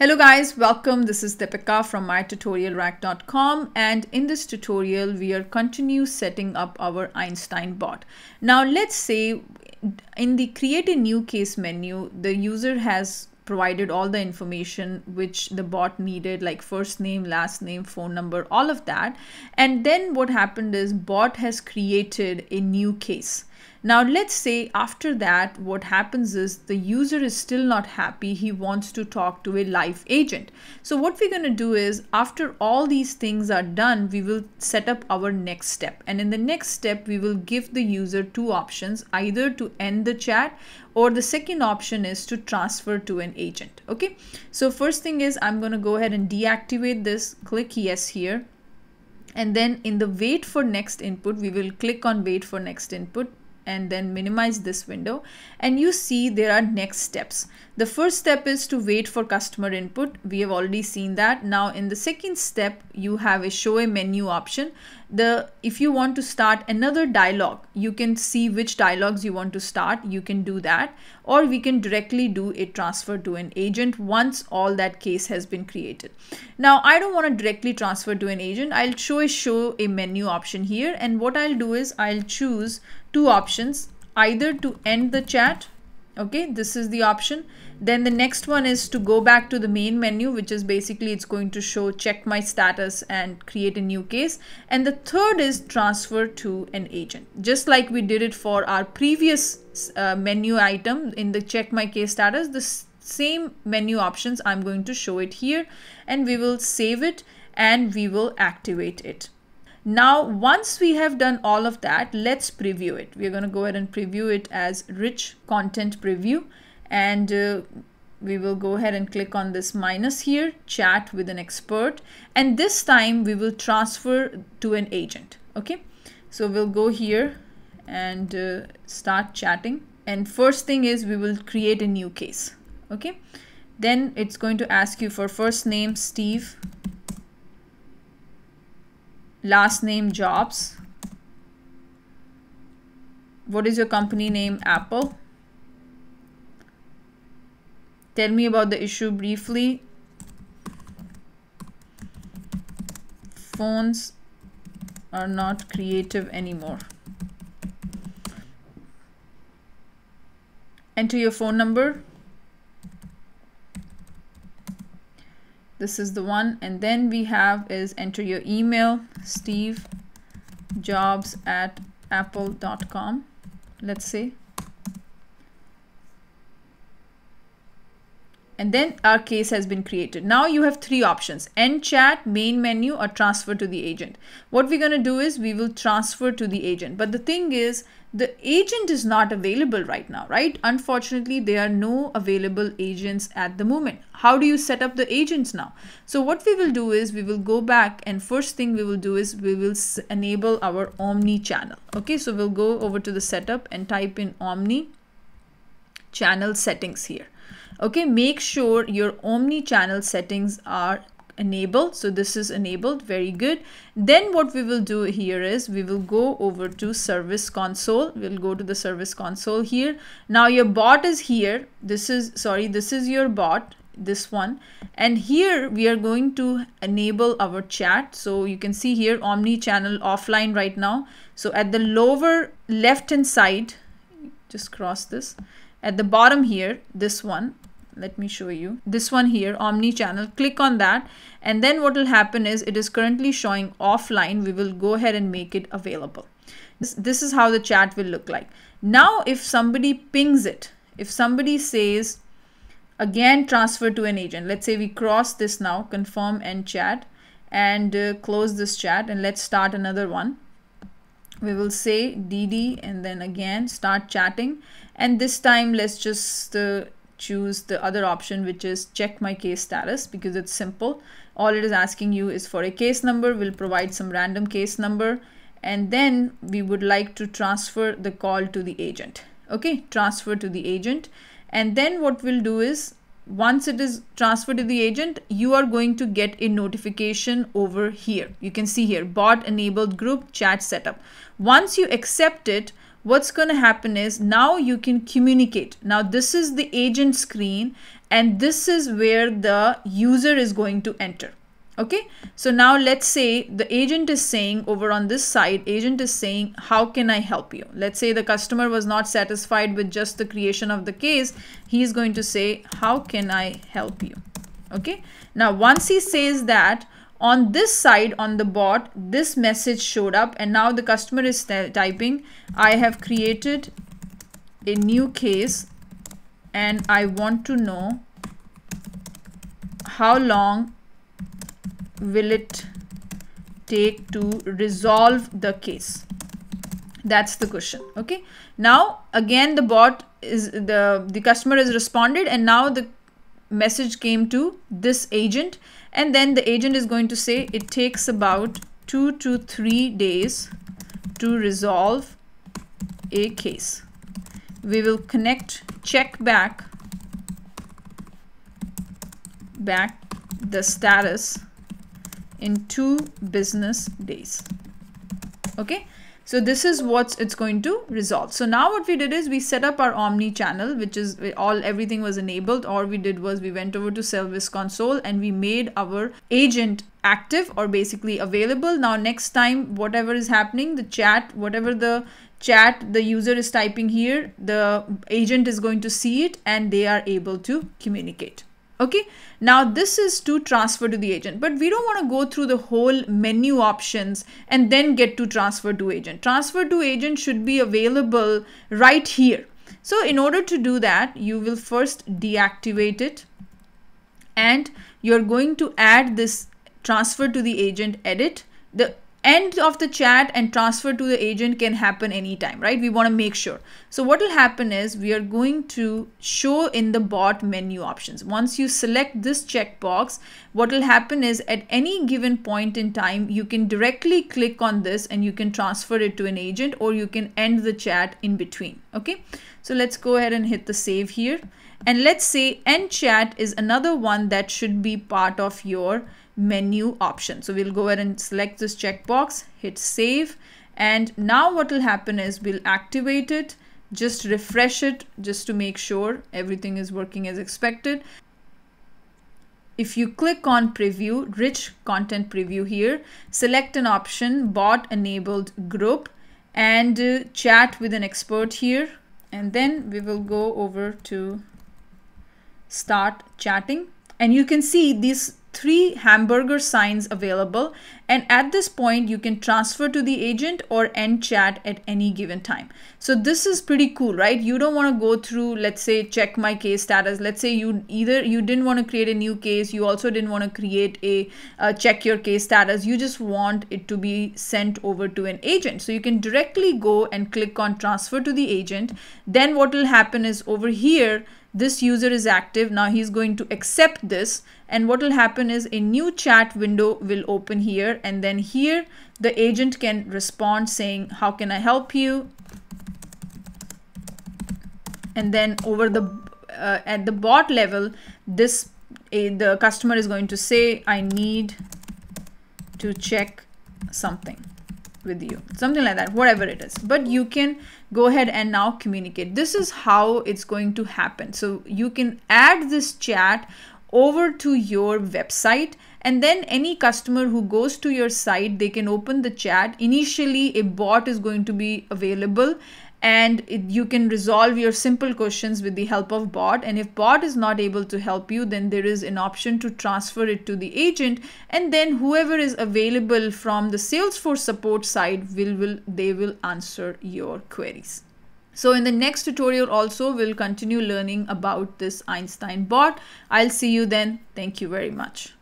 Hello guys, welcome. This is Deepika from mytutorialrack.com and in this tutorial we are continue setting up our Einstein bot. Now let's say in the create a new case menu, the user has provided all the information which the bot needed like first name, last name, phone number, all of that. And then what happened is bot has created a new case. Now let's say after that what happens is the user is still not happy. He wants to talk to a live agent. So what we're going to do is after all these things are done we will set up our next step and in the next step we will give the user two options either to end the chat or the second option is to transfer to an agent. Okay so first thing is I'm going to go ahead and deactivate this click yes here and then in the wait for next input we will click on wait for next input and then minimize this window and you see there are next steps. The first step is to wait for customer input. We have already seen that. Now in the second step, you have a show a menu option. The If you want to start another dialog, you can see which dialogues you want to start. You can do that or we can directly do a transfer to an agent once all that case has been created. Now I don't want to directly transfer to an agent. I'll show a show a menu option here and what I'll do is I'll choose two options either to end the chat okay this is the option. Then the next one is to go back to the main menu which is basically it's going to show check my status and create a new case. And the third is transfer to an agent. Just like we did it for our previous uh, menu item in the check my case status the same menu options I'm going to show it here. And we will save it and we will activate it now, once we have done all of that, let's preview it. We're going to go ahead and preview it as rich content preview. And uh, we will go ahead and click on this minus here, chat with an expert. And this time we will transfer to an agent. Okay. So we'll go here and uh, start chatting. And first thing is we will create a new case. Okay. Then it's going to ask you for first name, Steve last name Jobs. What is your company name? Apple. Tell me about the issue briefly. Phones are not creative anymore. Enter your phone number this is the one and then we have is enter your email steve jobs at apple.com let's say and then our case has been created. Now you have three options, end chat, main menu or transfer to the agent. What we're going to do is we will transfer to the agent. But the thing is the agent is not available right now, right? Unfortunately, there are no available agents at the moment. How do you set up the agents now? So what we will do is we will go back and first thing we will do is we will enable our Omni channel. Okay, so we'll go over to the setup and type in Omni channel settings here okay make sure your omni channel settings are enabled. So this is enabled. Very good. Then what we will do here is we will go over to service console. We'll go to the service console here. Now your bot is here. This is sorry this is your bot this one. And here we are going to enable our chat. So you can see here omni channel offline right now. So at the lower left hand side just cross this. At the bottom here this one let me show you. This one here omni channel click on that. And then what will happen is it is currently showing offline. We will go ahead and make it available. This, this is how the chat will look like. Now if somebody pings it if somebody says again transfer to an agent. Let's say we cross this now confirm and chat and uh, close this chat and let's start another one. We will say dd and then again start chatting. And this time let's just uh, choose the other option which is check my case status because it's simple. All it is asking you is for a case number. We'll provide some random case number and then we would like to transfer the call to the agent. Okay transfer to the agent. And then what we'll do is once it is transferred to the agent you are going to get a notification over here. You can see here bot enabled group chat setup. Once you accept it what's going to happen is now you can communicate. Now this is the agent screen and this is where the user is going to enter. Okay? So now let's say the agent is saying over on this side agent is saying how can i help you? Let's say the customer was not satisfied with just the creation of the case he's going to say how can i help you? Okay? Now once he says that on this side on the bot this message showed up and now the customer is typing i have created a new case and i want to know how long will it take to resolve the case. That's the question okay? Now again the bot is the the customer has responded and now the message came to this agent and then the agent is going to say it takes about two to three days to resolve a case. We will connect check back back the status in two business days. Okay so this is what it's going to resolve. So now what we did is we set up our omni channel which is all everything was enabled. All we did was we went over to service console and we made our agent active or basically available. Now next time whatever is happening the chat whatever the chat the user is typing here the agent is going to see it and they are able to communicate okay? Now this is to transfer to the agent. But we don't want to go through the whole menu options and then get to transfer to agent. Transfer to agent should be available right here. So in order to do that you will first deactivate it. And you're going to add this transfer to the agent edit. The end of the chat and transfer to the agent can happen anytime right? We want to make sure. So what will happen is we are going to show in the bot menu options. Once you select this checkbox what will happen is at any given point in time you can directly click on this and you can transfer it to an agent or you can end the chat in between okay? So let's go ahead and hit the save here and let's say end chat is another one that should be part of your menu option. So we'll go ahead and select this checkbox, hit save. And now what will happen is we'll activate it, just refresh it just to make sure everything is working as expected. If you click on preview, rich content preview here, select an option bot enabled group and uh, chat with an expert here. And then we will go over to start chatting. And you can see these three hamburger signs available. And at this point you can transfer to the agent or end chat at any given time. So this is pretty cool right? You don't want to go through let's say check my case status. Let's say you either you didn't want to create a new case. You also didn't want to create a uh, check your case status. You just want it to be sent over to an agent. So you can directly go and click on transfer to the agent. Then what will happen is over here this user is active now he's going to accept this. And what will happen is a new chat window will open here and then here the agent can respond saying how can I help you? And then over the uh, at the bot level this the customer is going to say I need to check something with you. Something like that whatever it is. But you can go ahead and now communicate. This is how it's going to happen. So you can add this chat over to your website and then any customer who goes to your site they can open the chat. Initially a bot is going to be available and it, you can resolve your simple questions with the help of bot and if bot is not able to help you then there is an option to transfer it to the agent. And then whoever is available from the salesforce support side will will they will answer your queries. So in the next tutorial also we'll continue learning about this einstein bot i'll see you then. Thank you very much